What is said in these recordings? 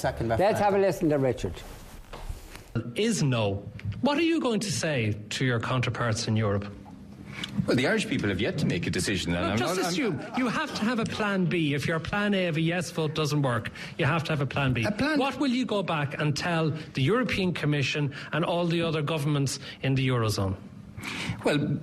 second Let's have a listen to Richard. is no. What are you going to say to your counterparts in Europe? Well, the Irish people have yet to make a decision. And Not I'm just not, I'm- assume. You have to have a plan B. If your plan A of a yes vote doesn't work, you have to have a plan B. A plan- What will you go back and tell the European Commission and all the other governments in the Eurozone? Well,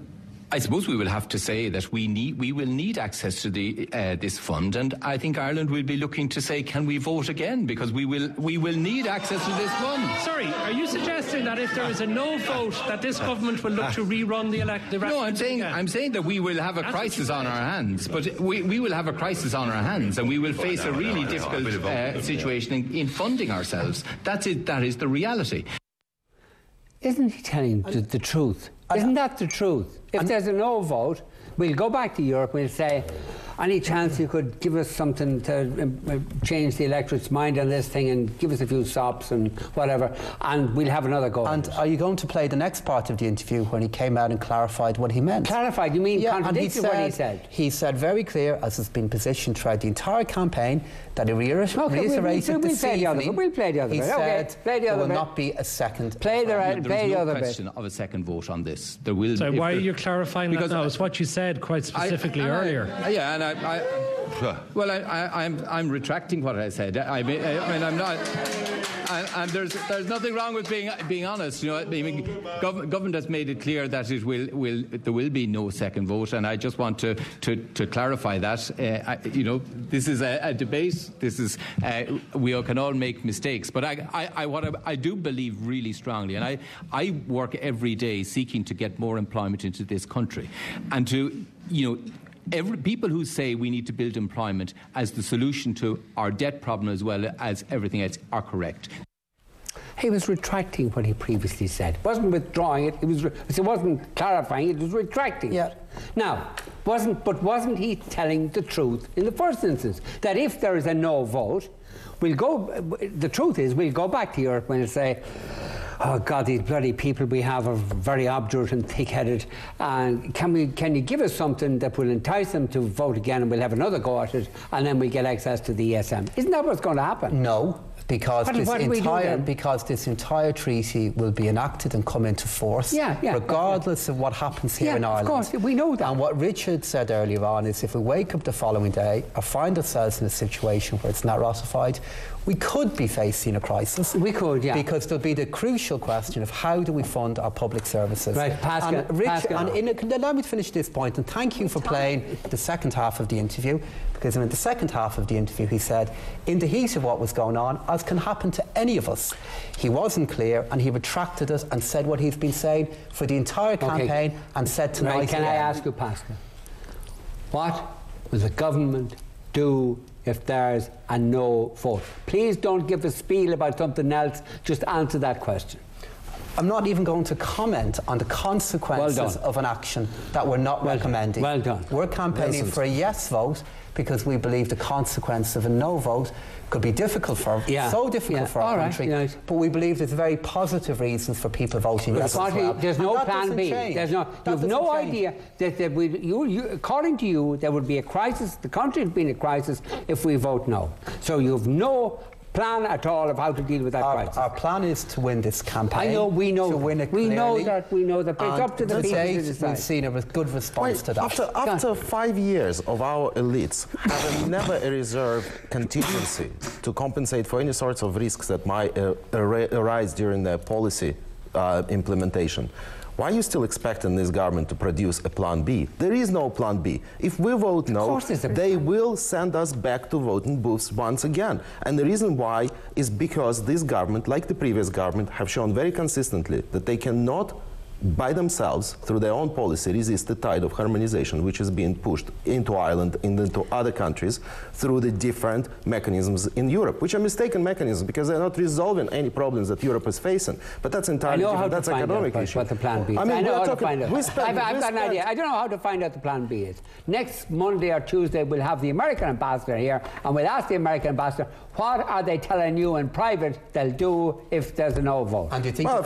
I suppose we will have to say that we need we will need access to the uh, this fund, and I think Ireland will be looking to say, can we vote again? Because we will we will need access to this fund. Sorry, are you suggesting that if there is a no vote, that this government will look to rerun the election? No, I'm saying again? I'm saying that we will have a That's crisis on our hands, but we, we will have a crisis on our hands, and we will face a really difficult uh, situation in, in funding ourselves. That's it. That is the reality. Isn't he telling the, the truth? Isn't that the truth? If there's a no vote, we'll go back to Europe. We'll say, any chance you could give us something to uh, change the electorate's mind on this thing and give us a few sops and whatever, and we'll have another go. And are you going to play the next part of the interview when he came out and clarified what he meant? clarified, you mean Yeah, and he contradicted what he said? He said very clear, as has been positioned throughout the entire campaign, that he reiter- we'll- reiterated we'll- this we'll play the other bit, we'll play the other he bit, said okay, play the other there other will bit. not be a second. Play the, referendum. right, There play is the no other bit. question of a second vote on this. There will. So if why are you clarifying that Because now? I- It's what you said quite specifically and I- earlier. yeah, and I, I well, I, I, I'm I'm retracting what I said. I mean, I mean I'm not. And, and there's there's nothing wrong with being being honest. You know, I mean, gov- government has made it clear that it will will there will be no second vote, and I just want to to, to clarify that. Uh, I, you know, this is a, a debate. This is uh, we can all make mistakes, but I I, I what I, I do believe really strongly, and I I work every day seeking to get more employment into this country, and to you know. Every, people who say we need to build employment as the solution to our debt problem as well as everything else are correct. He was retracting what he previously said. It wasn't withdrawing it. It was. Re- it wasn't clarifying. It was retracting. Yeah. It. Now, wasn't but wasn't he telling the truth in the first instance that if there is a no vote, we'll go. The truth is, we'll go back to Europe and say. Oh God! These bloody people we have are very obdurate and thick-headed. And can we? Can you give us something that will entice them to vote again, and we'll have another go at it, and then we get access to the ESM? Isn't that what's going to happen? No, because What- this what do we do entire because this entire treaty will be enacted and come into force, Yeah, yeah, regardless of what happens here Yeah, in of Ireland. course, we know that. And what Richard said earlier on is, if we wake up the following day or find ourselves in a situation where it's not ratified, we could be facing a crisis. We could, yeah. Because there'll be the crucial question of how do we fund our public services. Right, Paschal- And, Rich, Paschal. and in a, let me finish this point, and thank you for playing the second half of the interview, because in the second half of the interview he said, in the heat of what was going on, as can happen to any of us, he wasn't clear and he retracted it and said what he's been saying for the entire campaign and said tonight. Right, can I ask you, Paschal? What will the government do if there's a no vote? Please don't give a spiel about something else. Just answer that question. I'm not even going to comment on the consequences Well of an action that we're not Well done. recommending. Well done. We're campaigning for a yes vote because we believe the consequence of a no vote could be difficult for Yeah. so difficult Yeah. for our All right. country. Yeah. But we believe there's very positive reasons for people voting yes well. there's no plan B. change. There's no, That you've no change. idea that, we, you, you, according to you, there would be a crisis. The country would be in a crisis if we vote no. So you've no plan at all of how to deal with that Our, crisis. our plan is to win this campaign. I know, we know to that. win it We know that, we know that, but it's up to the to people to date, decide. We've seen a re- good response Wait, to that. After, after five years of our elites having never a reserve contingency to compensate for any sorts of risks that might uh, ar- arise during their policy uh, implementation, why are you still expecting this government to produce a plan B? There is no plan B. If we vote no, course there's a they will send us back to voting booths once again. And the reason why is because this government, like the previous government, have shown very consistently that they cannot by themselves, through their own policy, resist the tide of harmonization which is being pushed into Ireland and into other countries through the different mechanisms in Europe, which are mistaken mechanisms because they're not resolving any problems that Europe is facing. But that's entirely different. how to that's find economic out issue. what the plan B is. I mean, know we're how to talking, find out. we spend, I've, I've got an idea. I don't know how to find out the plan B is. Next Monday or Tuesday, we'll have the American ambassador here, and we'll ask the American ambassador what are they telling you in private they'll do if there's a no vote. And do you think Well, you of could